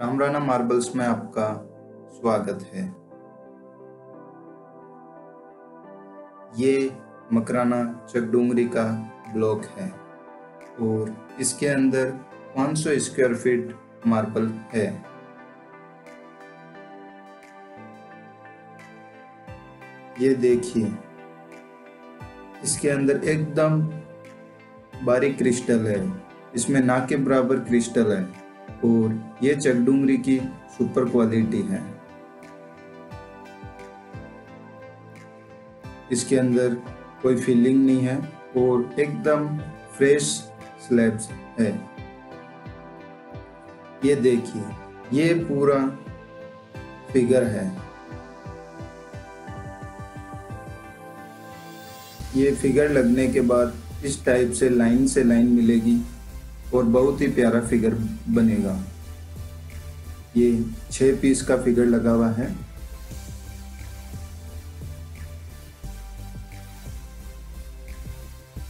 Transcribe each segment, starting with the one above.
Ram Rana marbles में आपका स्वागत है। ये मकराना चकडूंगरी का ब्लॉक है और इसके अंदर 500 स्क्वायर फीट मार्बल है। ये देखिए, इसके अंदर एकदम बारीक क्रिस्टल है, इसमें ना के बराबर क्रिस्टल है। और ये चकडूंगरी की सुपर क्वालिटी है। इसके अंदर कोई फीलिंग नहीं है और एकदम फ्रेश स्लैब्स है। ये देखिए, ये पूरा फिगर है। ये फिगर लगने के बाद इस टाइप से लाइन से लाइन मिलेगी। और बहुत ही प्यारा फिगर बनेगा। ये छह पीस का फिगर लगा हुआ है।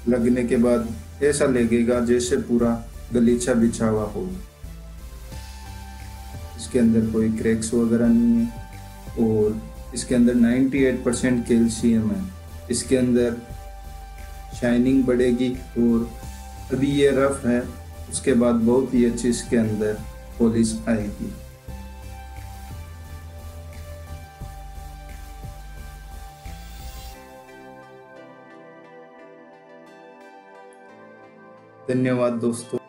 लगने के बाद ऐसा लगेगा जैसे पूरा गलीचा बिछा हुआ हो। इसके अंदर कोई क्रैक्स वगैरह नहीं है और इसके अंदर 98 परसेंट कैल्शियम है। इसके अंदर शाइनिंग बढ़ेगी और अभी ये रफ है। उसके बाद बहुत ही अच्छी इसके अंदर पॉलिश आएगी धन्यवाद दोस्तों।